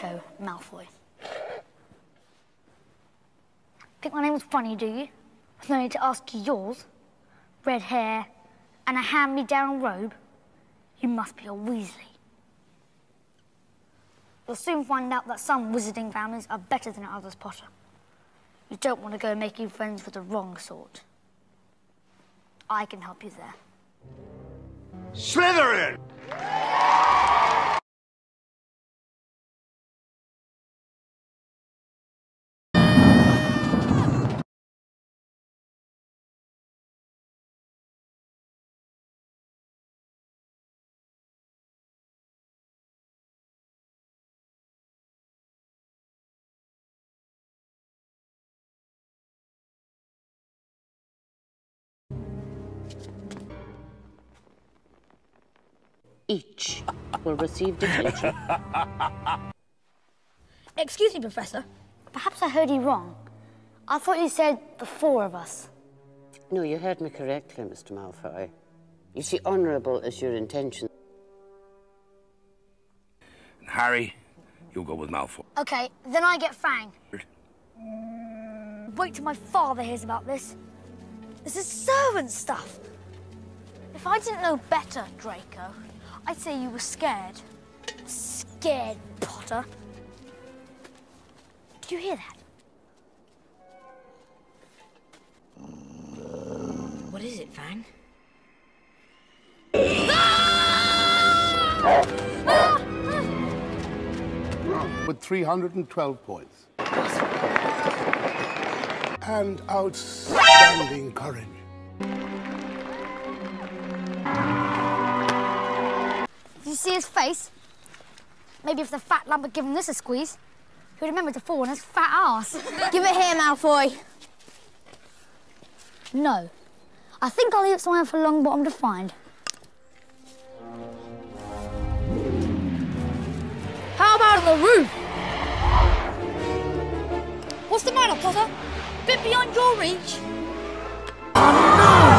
Draco Malfoy. Think my name was funny, do you? No need to ask you yours. Red hair and a hand-me-down robe. You must be a Weasley. You'll soon find out that some wizarding families are better than others, Potter. You don't want to go making friends with the wrong sort. I can help you there. Slytherin! Each will receive detention. Excuse me, Professor. Perhaps I heard you wrong. I thought you said the four of us. No, you heard me correctly, Mr. Malfoy. You see, honourable is your intention. Harry, you'll go with Malfoy. Okay, then I get Fang. Wait till my father hears about this. This is servant stuff. If I didn't know better, Draco, I'd say you were scared. Scared, Potter. Did you hear that? What is it, Fang? with 312 points. And outstanding courage. You see his face? Maybe if the fat lump had given this a squeeze, he would remember to fall on his fat ass. Give it here, Malfoy. No. I think I'll leave it somewhere for Longbottom to find. How about on the roof? What's the matter, Potter? Bit beyond your reach? Oh,